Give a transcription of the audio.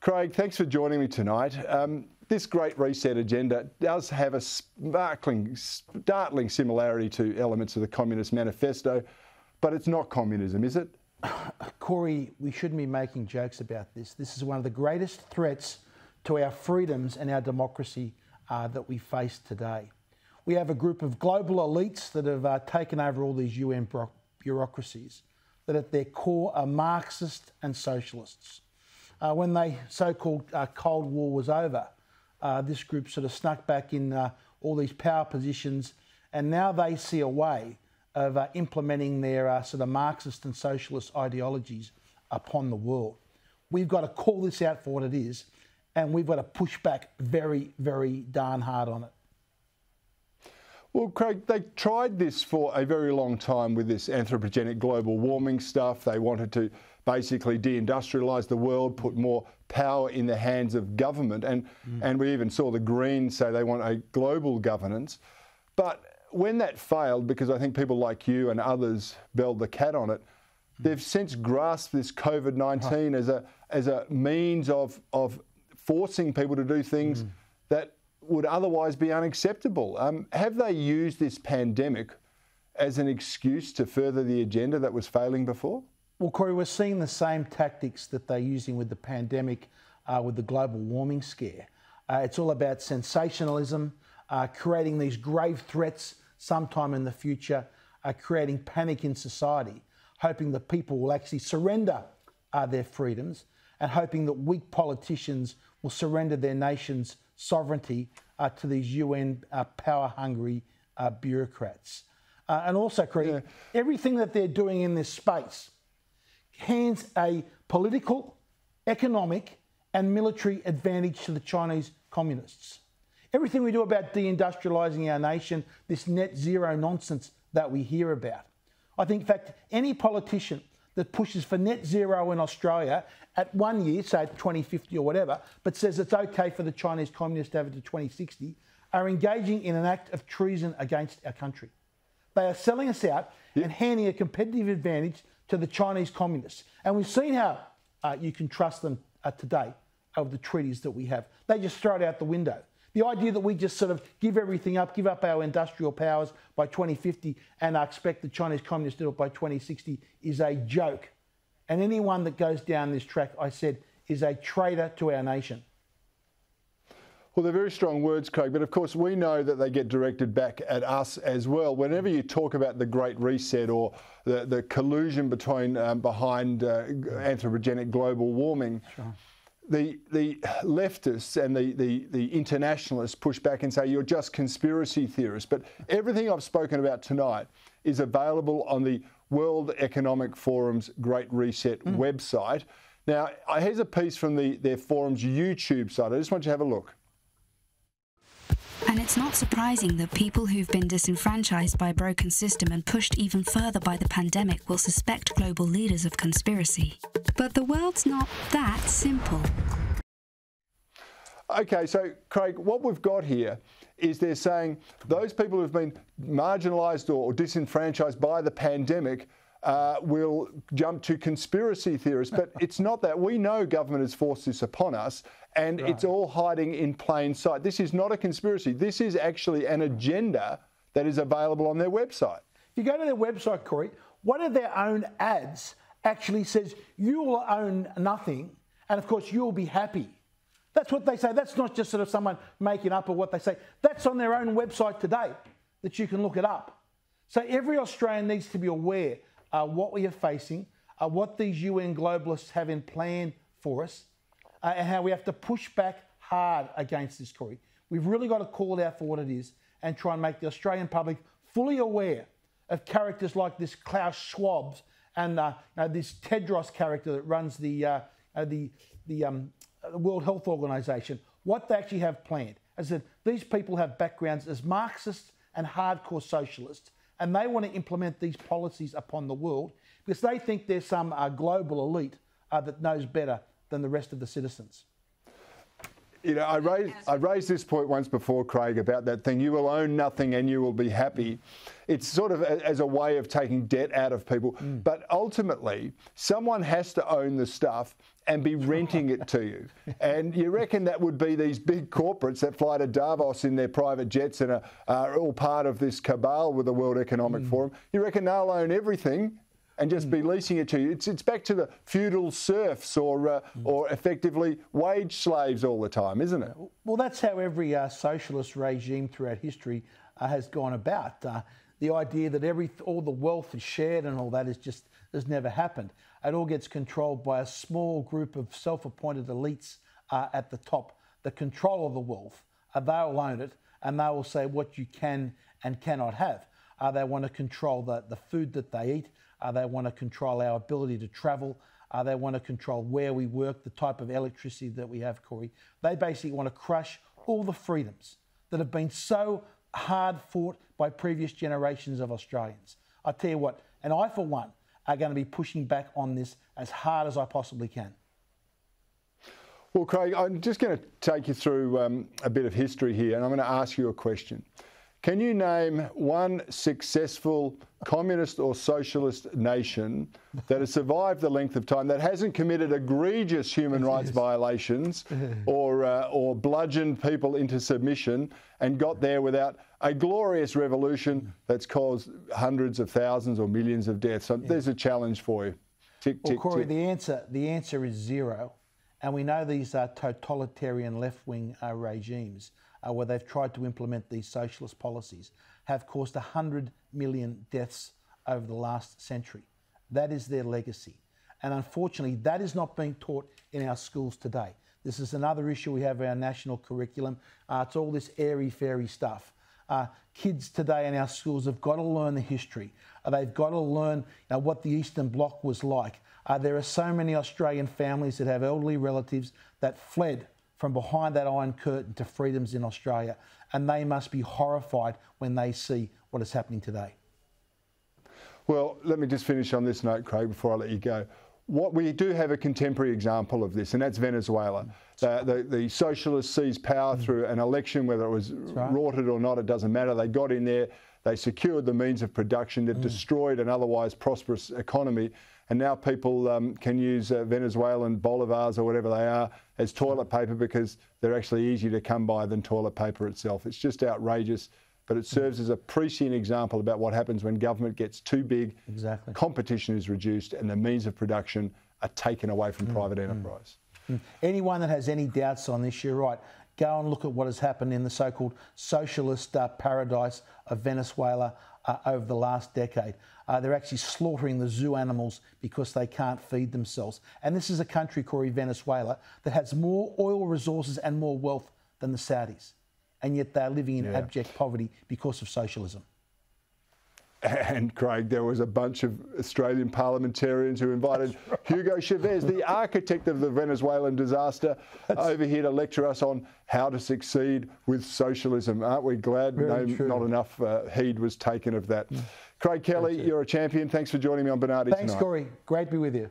Craig, thanks for joining me tonight. Um, this Great Reset agenda does have a sparkling, startling similarity to elements of the Communist Manifesto, but it's not communism, is it? Cory, we shouldn't be making jokes about this. This is one of the greatest threats to our freedoms and our democracy uh, that we face today. We have a group of global elites that have uh, taken over all these UN bureaucracies that at their core are Marxist and socialists. Uh, when the so called uh, Cold War was over, uh, this group sort of snuck back in uh, all these power positions, and now they see a way of uh, implementing their uh, sort of Marxist and socialist ideologies upon the world. We've got to call this out for what it is, and we've got to push back very, very darn hard on it. Well, Craig, they tried this for a very long time with this anthropogenic global warming stuff. They wanted to basically deindustrialise the world, put more power in the hands of government, and mm. and we even saw the Greens say they want a global governance. But when that failed, because I think people like you and others belled the cat on it, mm. they've since grasped this COVID nineteen as a as a means of of forcing people to do things mm. that would otherwise be unacceptable. Um, have they used this pandemic as an excuse to further the agenda that was failing before? Well, Cory, we're seeing the same tactics that they're using with the pandemic, uh, with the global warming scare. Uh, it's all about sensationalism, uh, creating these grave threats sometime in the future, uh, creating panic in society, hoping that people will actually surrender uh, their freedoms, and hoping that weak politicians will surrender their nation's sovereignty uh, to these UN uh, power hungry uh, bureaucrats. Uh, and also, Craig, yeah. everything that they're doing in this space hands a political, economic, and military advantage to the Chinese communists. Everything we do about deindustrialising our nation, this net zero nonsense that we hear about. I think, in fact, any politician that pushes for net zero in Australia at one year, say 2050 or whatever, but says it's okay for the Chinese communists to have it to 2060, are engaging in an act of treason against our country. They are selling us out yep. and handing a competitive advantage to the Chinese communists. And we've seen how uh, you can trust them uh, today over the treaties that we have. They just throw it out the window. The idea that we just sort of give everything up, give up our industrial powers by 2050 and I expect the Chinese communists to do it by 2060 is a joke. And anyone that goes down this track, I said, is a traitor to our nation. Well, they're very strong words, Craig, but of course we know that they get directed back at us as well. Whenever you talk about the Great Reset or the, the collusion between um, behind uh, anthropogenic global warming, sure the, the leftists and the, the, the, internationalists push back and say you're just conspiracy theorists. But everything I've spoken about tonight is available on the World Economic Forum's Great Reset mm. website. Now, here's a piece from the, their forum's YouTube site. I just want you to have a look. And it's not surprising that people who've been disenfranchised by a broken system and pushed even further by the pandemic will suspect global leaders of conspiracy. But the world's not that simple. Okay, so Craig, what we've got here is they're saying those people who've been marginalised or disenfranchised by the pandemic uh, will jump to conspiracy theorists. But it's not that. We know government has forced this upon us, and right. it's all hiding in plain sight. This is not a conspiracy. This is actually an agenda that is available on their website. If you go to their website, Cory, one of their own ads actually says you will own nothing, and of course you'll be happy. That's what they say. That's not just sort of someone making up or what they say. That's on their own website today that you can look it up. So every Australian needs to be aware uh, what we are facing, uh, what these UN globalists have in plan for us, uh, and how we have to push back hard against this, Cory. We've really got to call it out for what it is and try and make the Australian public fully aware of characters like this Klaus Schwab and uh, uh, this Tedros character that runs the, uh, uh the, the um, World Health Organization, what they actually have planned. As said, these people have backgrounds as Marxists and hardcore socialists, and they want to implement these policies upon the world because they think there's some uh, global elite uh, that knows better than the rest of the citizens. You know, I raised, I raised this point once before, Craig, about that thing you will own nothing and you will be happy. It's sort of a, as a way of taking debt out of people. Mm. But ultimately, someone has to own the stuff and be renting it to you. And you reckon that would be these big corporates that fly to Davos in their private jets and are, are all part of this cabal with the World Economic mm. Forum? You reckon they'll own everything and just be leasing it to you. It's, it's back to the feudal serfs or, uh, or effectively wage slaves all the time, isn't it? Well, that's how every uh, socialist regime throughout history uh, has gone about. Uh, the idea that every all the wealth is shared and all that is just has never happened. It all gets controlled by a small group of self-appointed elites uh, at the top. The control of the wealth, uh, they'll own it, and they will say what you can and cannot have. they want to control the, the food that they eat. Uh, they want to control our ability to travel. Uh, they want to control where we work, the type of electricity that we have, Cory. They basically want to crush all the freedoms that have been so hard fought by previous generations of Australians. I tell you what, and I, for one, are going to be pushing back on this as hard as I possibly can. Well, Craig, I'm just going to take you through um, a bit of history here, and I'm going to ask you a question. Can you name one successful communist or socialist nation that has survived the length of time, that hasn't committed egregious human rights violations or, uh, or bludgeoned people into submission and got there without a glorious revolution that's caused hundreds of thousands or millions of deaths? So yeah. there's a challenge for you. Tick, well, tick, Cory, tick. the answer the answer is zero, and we know these are totalitarian left-wing uh, regimes uh, where they've tried to implement these socialist policies, have caused 100 million deaths over the last century. That is their legacy. And unfortunately, that is not being taught in our schools today. This is another issue we have in our national curriculum. Uh, it's all this airy fairy stuff. Uh, kids today in our schools have got to learn the history. Uh, they've got to learn you know, what the Eastern Bloc was like. Uh, there are so many Australian families that have elderly relatives that fled from behind that iron curtain to freedoms in Australia, and they must be horrified when they see what is happening today. Well, let me just finish on this note, Craig, before I let you go. What we do have a contemporary example of this, and that's Venezuela. The, the, the socialists seized power mm. through an election, whether it was right. rorted or not, it doesn't matter. They got in there, they secured the means of production, they mm. destroyed an otherwise prosperous economy, and now people um, can use uh, Venezuelan bolivars or whatever they are as toilet paper because they're actually easier to come by than toilet paper itself. It's just outrageous, but it serves as a prescient example about what happens when government gets too big, exactly. competition is reduced, and the means of production are taken away from mm. private mm. enterprise. Mm. Anyone that has any doubts on this, you're right. Go and look at what has happened in the so called socialist uh, paradise of Venezuela uh, over the last decade. Uh, they're actually slaughtering the zoo animals because they can't feed themselves. And this is a country, Cory, Venezuela, that has more oil resources and more wealth than the Saudis. And yet they're living in yeah. abject poverty because of socialism. And Craig, there was a bunch of Australian parliamentarians who invited right. Hugo Chavez, the architect of the Venezuelan disaster, That's over here to lecture us on how to succeed with socialism. Aren't we glad no, not enough uh, heed was taken of that? Mm. Craig Kelly, you're a champion. Thanks for joining me on Bernardi Thanks, tonight. Cory. Great to be with you.